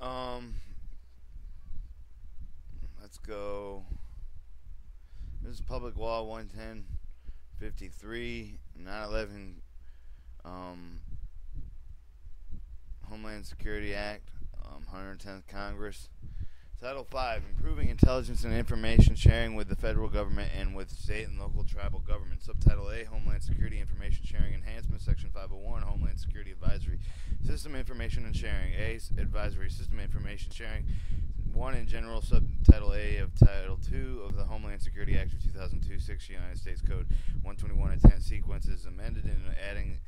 Um, let's go. This is Public Law 110 53 911 um, Homeland Security Act, um, 110th Congress. Title 5 Improving Intelligence and Information Sharing with the Federal Government and with State and Local Tribal governments. Subtitle A Homeland Security Information Sharing Enhancement, Section 501 Homeland Security Advisory. System Information and Sharing. A. Advisory System Information Sharing. 1 in general, subtitle A of Title 2 of the Homeland Security Act of 2002, 6 United States Code 121 intent sequences amended and adding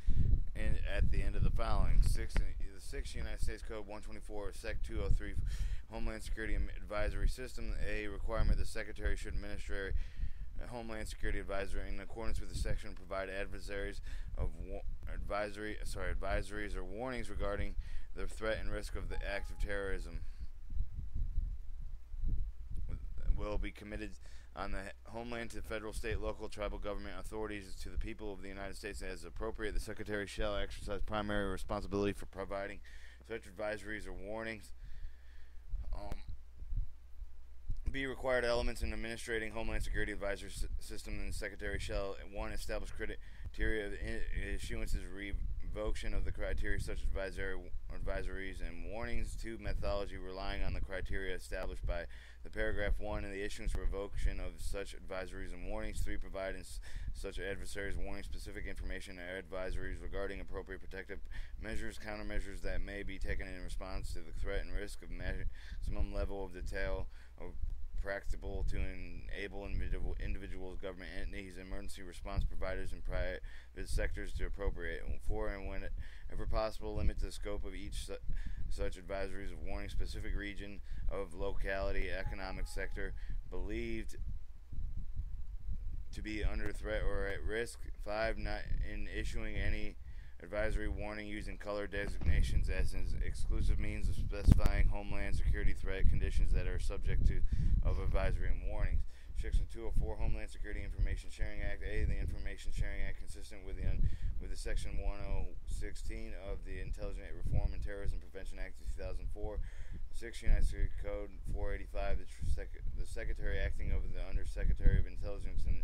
in, at the end of the following. 6, the 6 United States Code 124, Sec 203 Homeland Security Advisory System. A requirement the Secretary should administer a Homeland Security Advisory in accordance with the section provide adversaries of wa- advisory sorry advisories or warnings regarding the threat and risk of the act of terrorism will be committed on the homeland to federal, state, local, tribal government authorities to the people of the United States as appropriate. The Secretary shall exercise primary responsibility for providing such advisories or warnings. Um, be required elements in administrating Homeland Security Advisor s- system, and the Secretary shall one establish criteria of issuances, revocation of the criteria such advisory advisories and warnings. Two methodology relying on the criteria established by the paragraph one and the issuance revocation of such advisories and warnings. Three provide in s- such adversaries warning specific information or advisories regarding appropriate protective measures, countermeasures that may be taken in response to the threat and risk of maximum level of detail of practicable to enable individual, individuals, government entities, emergency response providers, and private sectors to appropriate. for and whenever possible, limit the scope of each su- such advisories of warning specific region of locality, economic sector believed to be under threat or at risk. Five, not in issuing any advisory warning using color designations as an exclusive means of specifying homeland security threat conditions that are subject to of advisory and warnings. Section 204 Homeland Security Information Sharing Act. A. The Information Sharing Act consistent with the with the Section 1016 of the Intelligent Reform and Terrorism Prevention Act of 2004. 6 United States Code 485. The, the Secretary acting over the Undersecretary of Intelligence and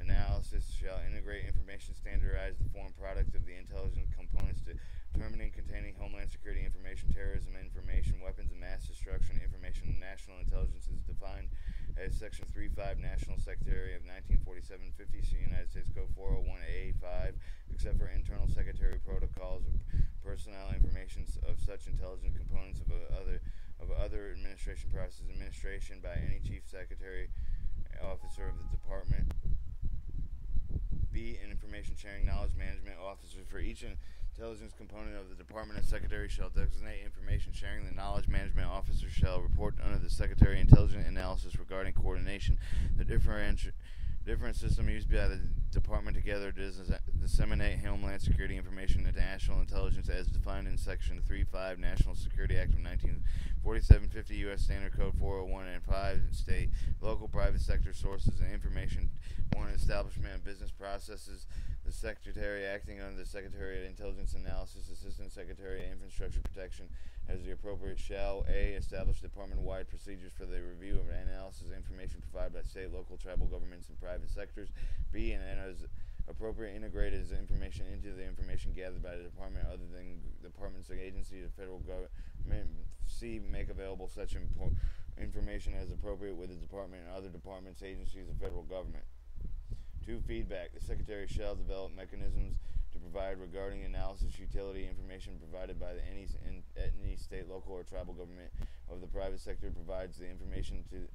analysis shall integrate information standardized the form product of the intelligence components to determining containing homeland security information terrorism information weapons of mass destruction information. National intelligence is defined as section 35 national secretary of 1947 50 C united states code 401a5 except for internal secretary protocols of personnel information of such intelligence components of other of other administration processes. Administration by any chief secretary officer of the department B, an information sharing knowledge management officer for each intelligence component of the Department of Secretary shall designate information sharing. The knowledge management officer shall report under the Secretary intelligence analysis regarding coordination. The differenti- different system used by the department together to dis- disseminate homeland security information into national intelligence as defined in section 3.5 National Security Act of 1947 50 U.S. Standard Code 401 and 5 state local private sector sources and information one establishment of business processes the secretary acting under the secretary of intelligence analysis assistant secretary of infrastructure protection as the appropriate shall a establish department-wide procedures for the review of analysis information provided by state local tribal governments and private sectors b and as appropriate integrate as information into the information gathered by the department other than departments or agencies of federal government c make available such impo- information as appropriate with the department and other departments agencies of federal government Two, feedback. The Secretary shall develop mechanisms to provide regarding analysis utility information provided by the any, any state, local, or tribal government of the private sector provides the information to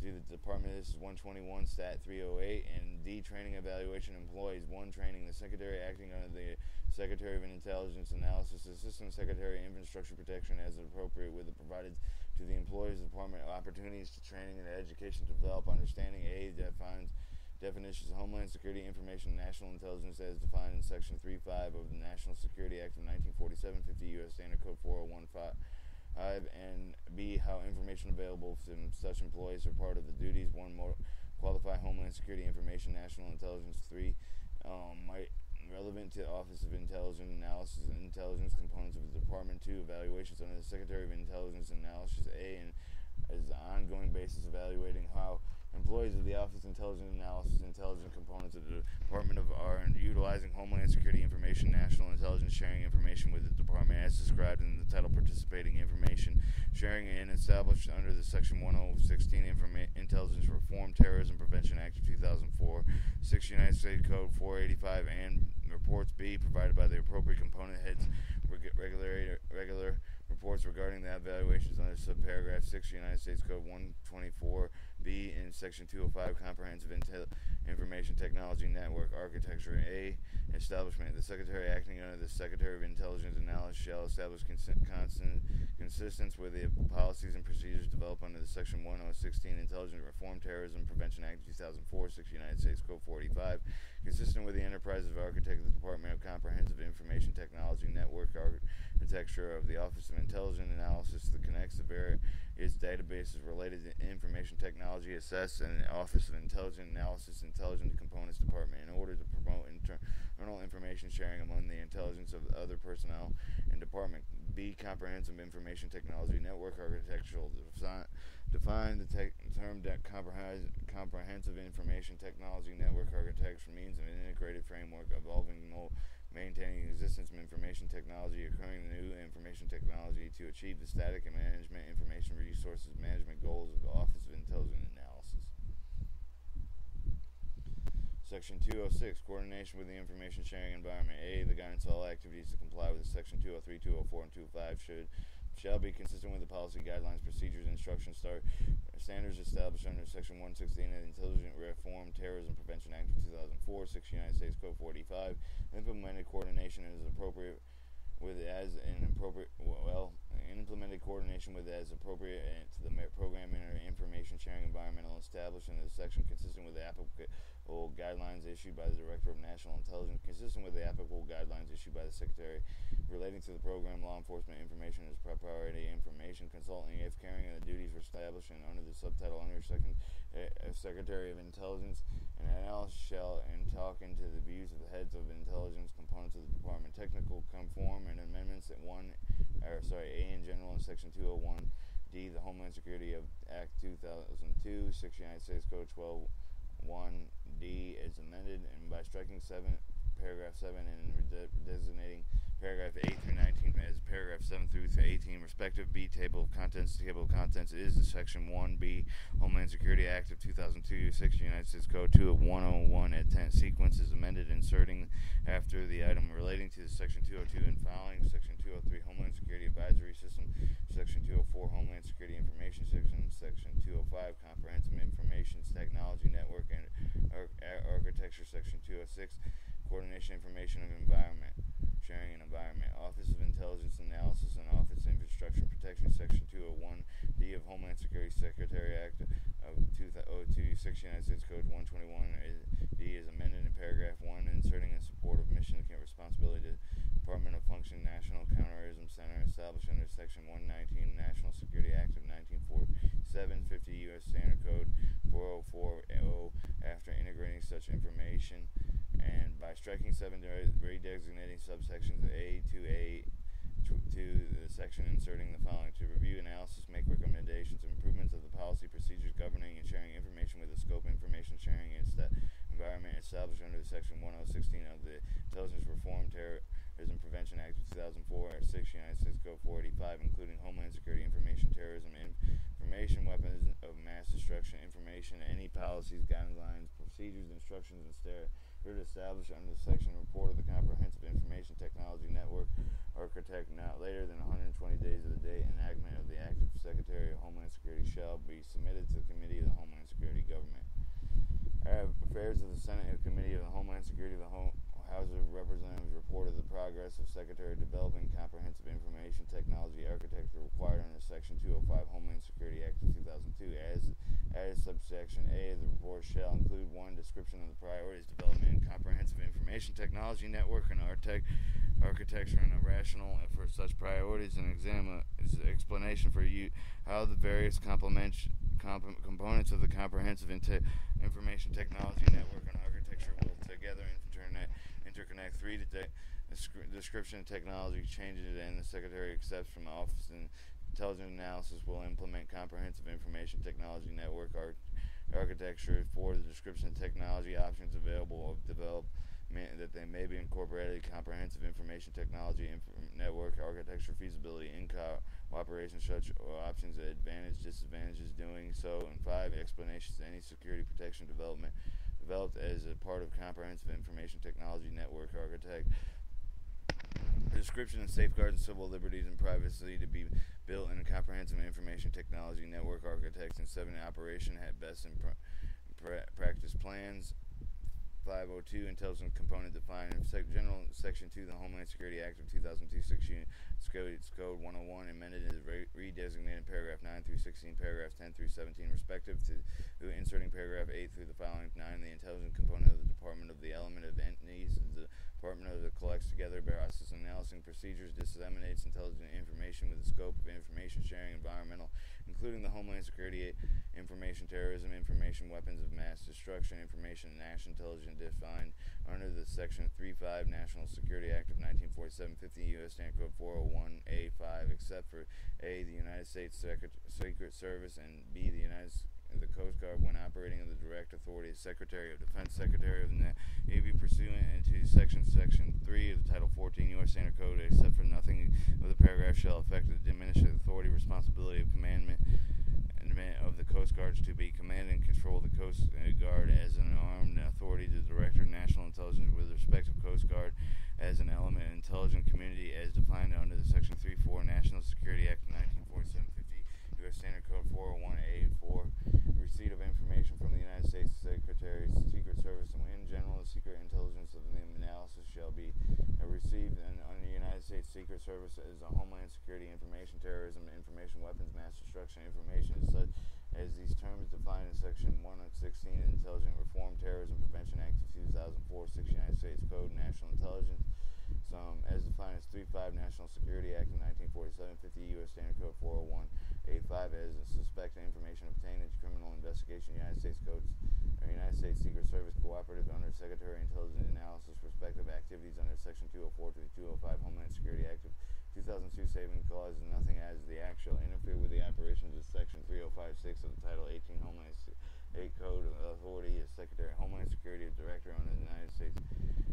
to the department. This is 121 Stat 308 and D training evaluation employees. One training the Secretary acting under the Secretary of Intelligence Analysis, Assistant Secretary of Infrastructure Protection as appropriate with the provided to the employees department opportunities to training and education to develop understanding A defines definitions of Homeland Security Information National Intelligence as defined in Section 3.5 of the National Security Act of 1947, 50 U.S. Standard Code 4015, and B, how information available from such employees are part of the duties. One, more qualify Homeland Security Information, National Intelligence. Three, um, might relevant to Office of Intelligence Analysis and Intelligence components of the Department. Two, evaluations under the Secretary of Intelligence Analysis. A, and as an ongoing basis evaluating how employees of the Office of Intelligence Analysis intelligence components of the Department of are utilizing Homeland Security information, national intelligence sharing information with the department as described in the title participating information. Sharing and established under the Section 1016 Informa- Intelligence Reform Terrorism Prevention Act of 2004, 6 United States Code 485 and reports B provided by the appropriate component heads reg- regular regular reports regarding the evaluations under subparagraph 6 United States Code 124B in Section 205 Comprehensive Intel- Information Technology Network Architecture A establishment. The Secretary acting under the Secretary of Intelligence Analysis shall establish consent, constant, consistence with the policies and procedures developed under the Section 1016 Intelligence Reform Terrorism Prevention Act of 2004, 6 United States Code 45, consistent with the enterprise of architect of the Department of Comprehensive Information Technology Network architecture of the Office of Intelligence Analysis that connects the various databases related to information technology assess and Office of Intelligence Analysis Intelligence Components Department in order to promote internal information sharing among the intelligence of other personnel and department. B. Comprehensive Information Technology Network Architectural design define the te- term that comprehends comprehensive information technology network architecture means an integrated framework evolving, maintaining existence of information technology, occurring new information technology to achieve the static and management information resources management goals of the Office of Intelligence Analysis. Section 206, coordination with the information sharing environment. A, the guidance of all activities to comply with Section 203, 204, and 205 should shall be consistent with the policy guidelines, procedures, instructions start standards established under Section 116 of the Intelligent Reform Terrorism Prevention Act of 2004, 6 United States Code 45. Implemented coordination is appropriate with as an appropriate well implemented coordination with as appropriate and to the program and information sharing environmental established in the section consistent with the applicable guidelines issued by the Director of National Intelligence, consistent with the applicable guidelines issued by the Secretary relating to the program law enforcement information is priority. Information consulting if carrying the duties established under the subtitle under second uh, Secretary of Intelligence and analysis shall and talk into the views of the heads of intelligence components of the department. Technical conform and amendments at one or sorry A in general in section 201 D the Homeland Security of Act 2002 6 United States Code 12 1 D is amended and by striking 7 paragraph 7 and designating paragraph 8 through 19 as paragraph 7 through 18 respective B table of contents table of contents is the section 1B Homeland Security Act of 2002 6 United States Code 2 of 101 at 10 sequence is amended inserting after the item relating to section 202 and following section 203 Homeland Security Advisory System. Section 204 Homeland Security Information System. Section 205 Comprehensive Information Technology Network and Ar- Architecture. Section 206 Coordination Information of Environment Sharing and Environment, Office of Intelligence Analysis and Office of Infrastructure Protection, Section 201 D of Homeland Security Secretary Act of 2002, 6 United States Code 121 eh, D is amended in paragraph 1, inserting in support of mission and responsibility to Department of Function National Counterterrorism Center established under Section 119 National Security Act of 1947, 50 U.S. Standard Code 404.0 eh, after integrating such information by striking seven redesignating subsections A to A to, the section inserting the following. To review analysis make recommendations improvements of the policy procedures governing and sharing information with the scope information sharing and the environment established under section 1016 of the intelligence reform terrorism prevention act of 2004 or 6 united states code 485 including homeland security information terrorism information weapons of mass destruction information any policies guidelines procedures instructions and Heard established under the section report of the Comprehensive Information Technology Network Architect not later than 120 days of the date enactment of the Act of Secretary of Homeland Security shall be submitted to the Committee of the Homeland Security Government. Affairs of the Senate Committee of the Homeland Security of the Home House of Representatives reported the progress of Secretary developing comprehensive information technology architecture required under Section 205 Homeland Security Act of 2002 as as subsection A, the report shall include one description of the priorities, development, comprehensive information technology network and architect, architecture and a rationale for such priorities, and examine explanation for you how the various complement, comp- components of the comprehensive inte- information technology network and architecture will together interconnect. Three, de- description of technology changes and the Secretary accepts from Office and Intelligent Analysis will implement comprehensive information technology network ar- architecture. for the description of technology options available of development that they may be incorporated. Comprehensive information technology inf- network architecture feasibility in co- cooperation such options advantage disadvantages doing so. And five, explanations any security protection development developed as a part of comprehensive information technology network architect. Description of safeguards civil liberties and privacy to be built in a comprehensive information technology network architects and seven operation had best in pr- pra- practice plans. 502 intelligence component defined in section 2 the homeland security act of 2002 6 unit code, it's code 101 amended as re- redesignated paragraph 9 through 16 paragraphs 10 through 17 respective to to inserting paragraph 8 through the following 9 the intelligence component of the department of the element of entities the department of the collects together process analyzing procedures disseminates intelligent information with the scope of information sharing environmental including the homeland security eh, information terrorism information weapons of mass destruction information and national intelligence defined under the section 35 national security act of 1947 50 u.s standard code 401a5 except for a the united states Secret- secret service and b the united S- the Coast Guard when operating under the direct authority of Secretary of Defense, Secretary of the Navy pursuant into Section Section 3 of Title 14 U.S. Standard Code, except for nothing of the paragraph shall affect the diminished authority, responsibility of commandment of the Coast Guards to be command and control the Coast Guard as an armed authority to the Director of National Intelligence with respect to Coast Guard as an element of intelligent community as defined under the Section 3-4 National Security Act of 1947 50 U.S. Standard Code 401A4 receipt of information from the United States Secretary's Secret Service and in general the secret intelligence of the analysis shall be received and under the United States Secret Service as a Homeland Security information terrorism information weapons mass destruction information such as these terms defined in section 116 of the Intelligent Reform Terrorism Prevention Act of 2004 6 United States Code National Intelligence some as defined as 3-5 National Security Act of 1947 50 U.S. Standard Code 401 A5 as a suspected information obtained in criminal investigation United States Codes or United States Secret Service cooperative under Secretary Intelligence Analysis respective activities under Section 204 to 205 Homeland Security Act of 2002 saving clause nothing as the act shall interfere with the operations of Section 3056 of the Title 18 Homeland Se- 8 Code of Authority as Secretary of Homeland Security and Director under the United States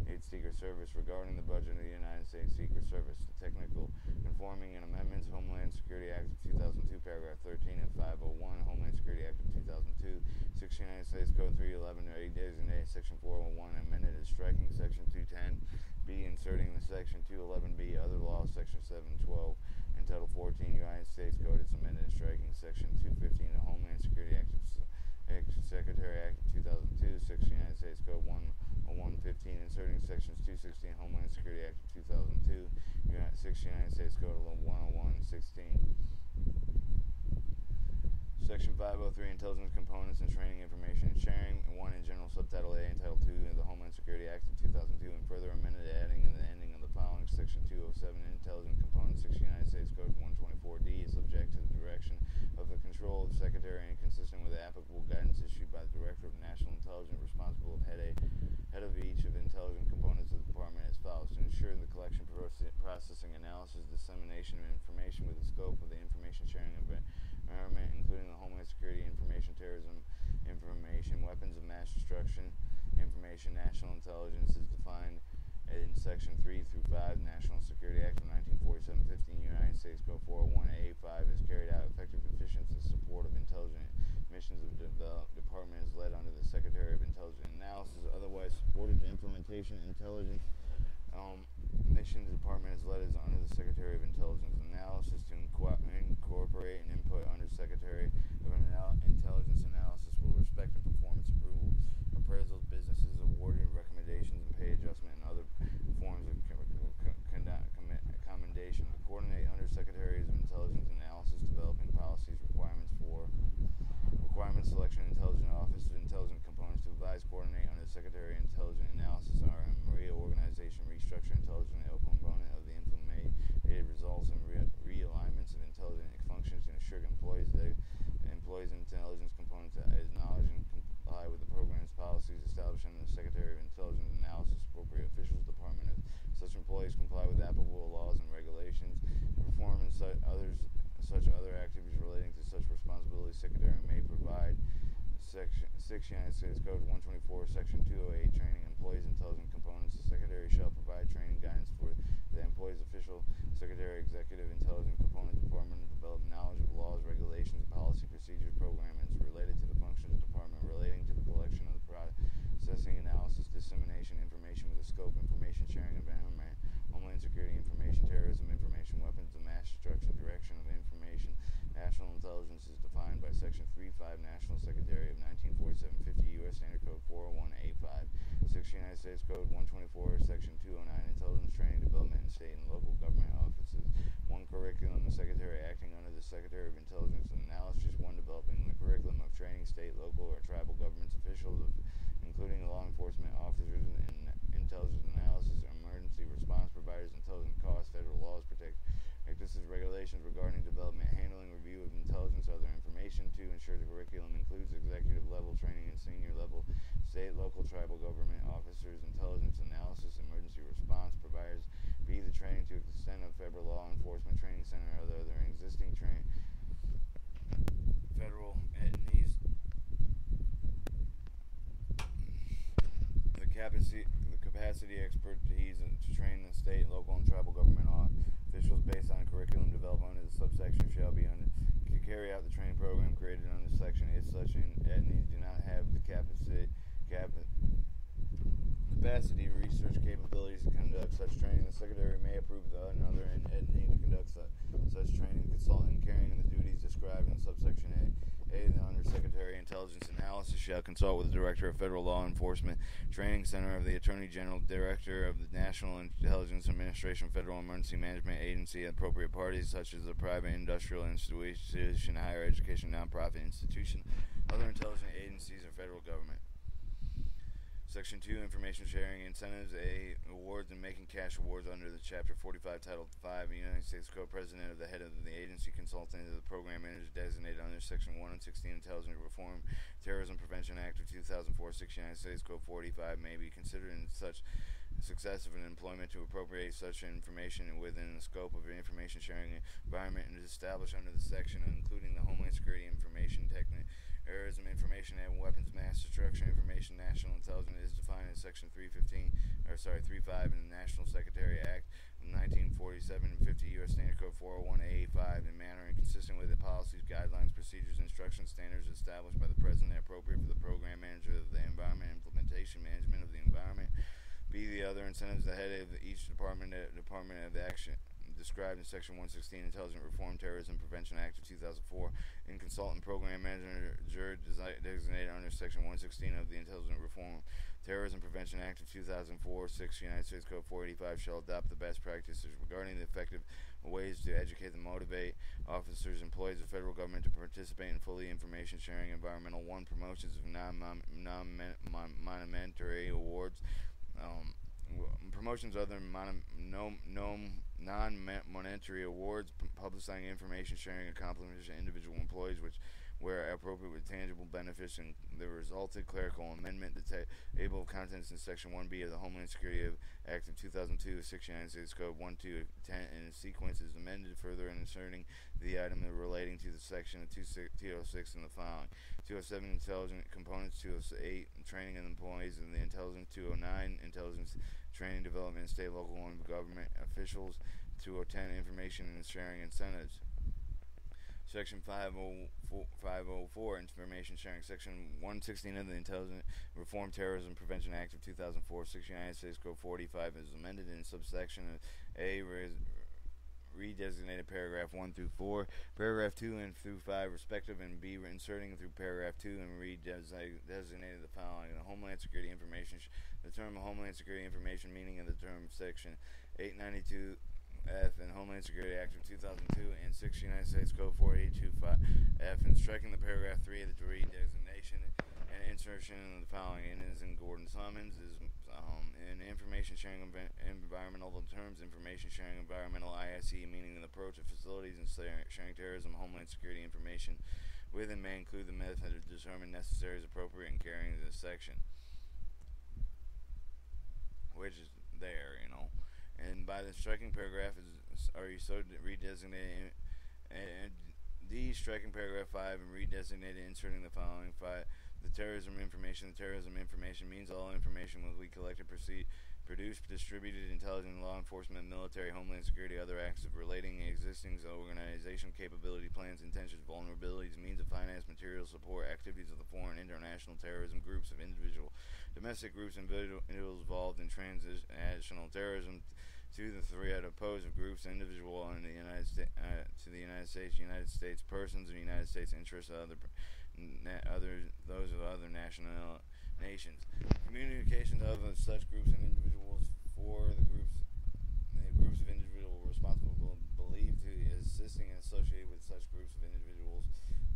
States Secret Service regarding the budget of the United States Secret Service, the technical conforming and amendments Homeland Security Act of 2002, paragraph 13 and 501, Homeland Security Act of 2002, 6 United States Code 311, or designated Section 401, amended as striking Section 210, B inserting the Section 211B, other laws, Section 712, and Title 14 United States Code is amended as striking Section 215 of Homeland Security Act of Secretary Act of 2002, 6 United States Code 1 115, inserting sections 216 Homeland Security Act of 2002, Uni- 6 United States Code 101 16. Section 503 Intelligence Components and Training Information and Sharing, and 1 in General Subtitle A and Title 2 of the Homeland Security Act of 2002, and further amended adding in the ending of the following Section 207 Intelligence Components, 6 United States Code 124D is subject to the direction of the control of the Secretary and consistent with the applicable guidance issued by the Director of National Intelligence responsible of head, a, head of each of the intelligent components of the Department as follows to ensure the collection, proce- processing, analysis, dissemination of information with the scope of the information sharing environment, including the Homeland Security information, terrorism information, weapons of mass destruction information, national intelligence is defined in Section 3 through 5 National Security Act of 1947, 15 United States Code 401A5 is carried out. Effective efficient in support of intelligent missions of the department is led under the Secretary of Intelligence. Analysis, otherwise supported implementation intelligence um, missions department is led as under the such others such other activities relating to such responsibilities secretary may provide section 6 United States Code 124 section 208 training employees intelligent components the secretary shall provide training guidance for the employee's official secretary executive intelligent component department to develop knowledge of laws regulations policy procedures programs related to the function of the department relating to the collection of the processing analysis dissemination information with the scope information sharing environment homeland security information, terrorism information, weapons of mass destruction, direction of information. National intelligence is defined by Section 3.5 National Secretary of 1947 50 U.S. Standard Code 401A5, 6 United States Code 124, Section 209 Intelligence Training Development in State and Local Government Offices. One curriculum, the Secretary acting under the Secretary of Intelligence and Analysis, one developing the curriculum of training state, local, or tribal governments officials, including law enforcement officers and intelligence analysis, emergency response providers, intelligence costs, federal laws, protect practices, regulations regarding development, handling, review of intelligence, other information to ensure the curriculum includes executive level training and senior level state, local, tribal government officers, intelligence analysis, emergency response providers. B. The training to extent of federal law enforcement training center or other existing training federal entities. The capacity, capacity expertise to train the state, local, and tribal government officials based on curriculum developed under the subsection shall be under to carry out the training program created under section. If such entities do not have the capacity, cap, capacity, research capabilities to conduct such training, the secretary may approve the another entity to conduct such, such training, consulting, carrying the duties described in subsection A. A. The Undersecretary of Intelligence Analysis shall consult with the Director of Federal Law Enforcement Training Center of the Attorney General, Director of the National Intelligence Administration, Federal Emergency Management Agency, and appropriate parties such as the private industrial institution, higher education, nonprofit institution, other intelligence agencies, or federal government. Section 2 Information Sharing Incentives A Awards and Making Cash Awards under the Chapter 45 Title 5 United States Code President of the Head of the Agency Consultant of the Program Manager designated under Section 1 and 16 Intelligence Reform Terrorism Prevention Act of 2004 6 United States Code 45 may be considered in such success of an employment to appropriate such information within the scope of an information sharing environment and is established under the section including the Homeland Security Information Technique Terrorism Information and Weapons Mass Destruction Information National Intelligence is defined in Section 315, or sorry, 35 in the National Secretary Act of 1947 and 50 U.S. Standard Code 401A5 in manner inconsistent with the policies, guidelines, procedures, instructions, standards established by the President and appropriate for the Program Manager of the Environment Implementation Management of the Environment. Be the other incentives the head of each department, uh, department of action described in Section 116 Intelligent Reform Terrorism Prevention Act of 2004 and consultant program manager designated under Section 116 of the Intelligent Reform Terrorism Prevention Act of 2004 6 United States Code 485 shall adopt the best practices regarding the effective ways to educate and motivate officers employees of federal government to participate in fully information sharing environmental one promotions of non-monetary awards um, promotions other than mon- no, no non-monetary awards, publicizing information sharing and accomplishments to individual employees, which where appropriate with tangible benefits, and the resulted clerical amendment the table of contents in Section 1B of the Homeland Security Act of 2002, 6 United Code 1210, and sequence is amended further in inserting the item relating to the section of 206 in the following. 207 Intelligent Components, 208 Training of Employees of the Intelligence, 209 Intelligence Training Development, State, Local, and Government Officials, 210 Information and Sharing Incentives. Section 504, 504, Information Sharing. Section 116 of the Intelligent Reform Terrorism Prevention Act of 2004, 6 United States Code 45 is amended in subsection A, redesignated paragraph 1 through 4, paragraph 2 and through 5 respective, and B, inserting through paragraph 2 and redesignated the following. The Homeland Security Information, the term Homeland Security Information meaning of the term section 892 F and Homeland Security Act of 2002 and 6 United States Code 4825 F and striking the paragraph 3 of the degree designation and insertion in the following. And is in Gordon Summons is um, in information sharing environmental terms information sharing environmental ISE meaning an approach of facilities and sharing terrorism Homeland Security information with and may include the method of determine necessary as appropriate in carrying this section which is there you know and by the striking paragraph is are you so redesignated and B, striking paragraph 5 and redesignated, inserting the following five. The terrorism information. The terrorism information means all information be collected, proceed, produced, distributed, intelligence, law enforcement, military, homeland security, other acts of relating existing organization capability, plans, intentions, vulnerabilities, means of finance, material support, activities of the foreign, international terrorism groups of individual, domestic groups, individuals involved in transnational terrorism to the threat of pose of groups, individual in the United States, uh, to the United States, United States persons, and United States interests, other, other those of other national nations. Communications of such groups and individuals for the groups, the groups of individuals responsible believed to assisting and associated with such groups of individuals.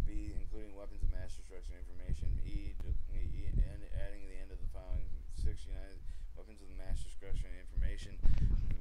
B, including weapons of mass destruction information. E, e adding the end of the following six United weapons of mass destruction information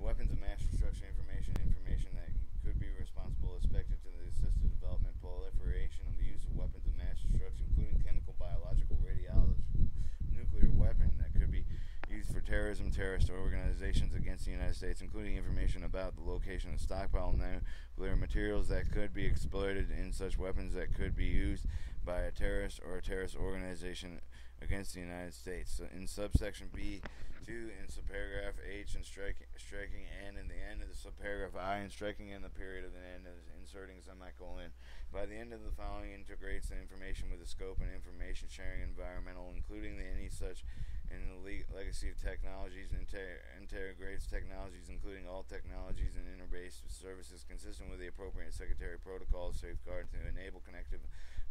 weapons of mass destruction information, information that could be responsible, expected to the assisted development, proliferation of the use of weapons of mass destruction, including chemical, biological, radiological, nuclear weapon that could be used for terrorism, terrorist organizations against the United States, including information about the location of stockpile nuclear materials that could be exploited in such weapons that could be used by a terrorist or a terrorist organization against the United States. So in subsection B, 2 in subparagraph H and striking, striking and in the end of the subparagraph I and striking in the period of the end of inserting semicolon. By the end of the following integrates the information with the scope and information sharing environmental, including the, any such in the le- legacy of technologies, and inter- integrates technologies, including all technologies and interbase services consistent with the appropriate secretary protocol safeguards to enable connective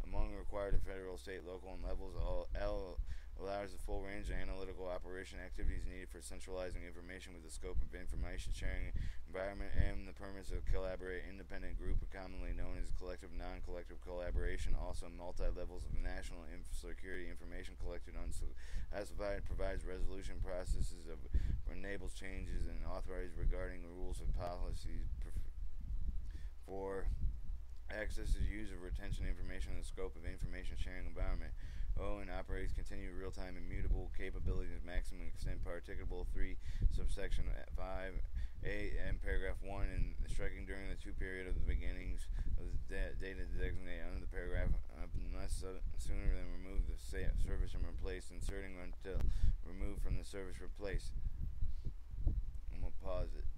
among required federal, state, local, and levels. All L allows the full range of analytical operation activities needed for centralizing information with the scope of information sharing environment and the permits of collaborate independent group commonly known as collective non-collective collaboration also multi-levels of national inf- security information collected on classified provides resolution processes of enables changes and authorizes regarding rules and policies for access to use of retention information and the scope of information sharing environment O and operates continued real-time immutable capabilities maximum extent participable 3 subsection 5 A and paragraph 1 and striking during the two period of the beginnings of the da- data designated under the paragraph uh, unless uh, sooner than remove the service and replace inserting until removed from the service replace. I'm going to pause it.